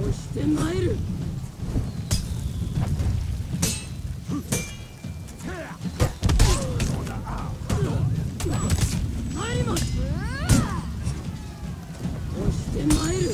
押してまいる。参りまする